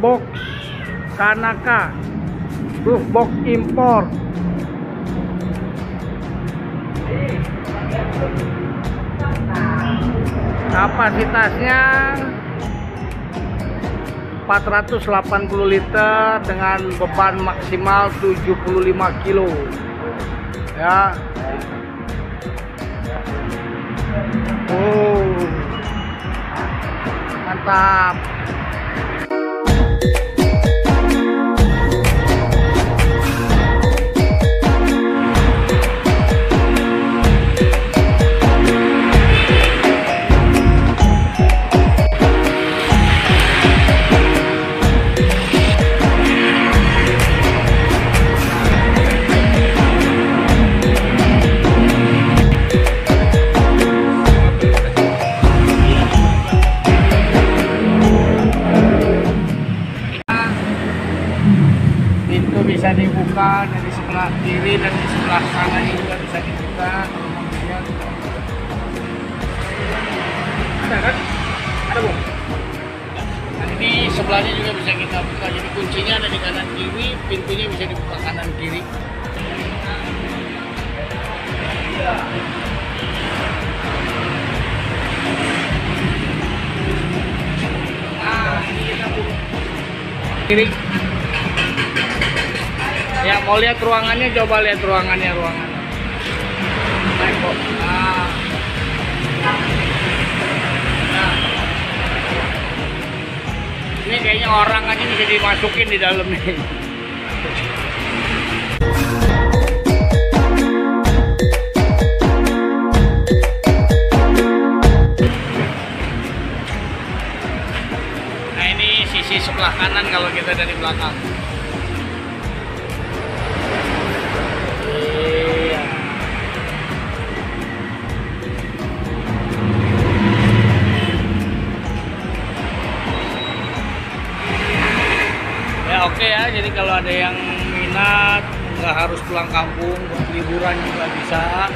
box Kanaka. Roof box import kapasitasnya 480 liter dengan beban maksimal 75 kilo. Ya. Oh. Mantap pintu bisa dibuka dari sebelah kiri dan di sebelah kanan juga bisa dibuka sebelahnya juga bisa kita buka jadi kuncinya ada di kanan kiri pintunya bisa dibuka kanan kiri kiri Ya mau lihat ruangannya coba lihat ruangannya ruangan. Naik kok. Nah. Orang aja bisa dimasukin di dalam nih. Nah ini sisi sebelah kanan kalau kita dari belakang. Oke ya, jadi kalau ada yang minat nggak harus pulang kampung liburan juga bisa.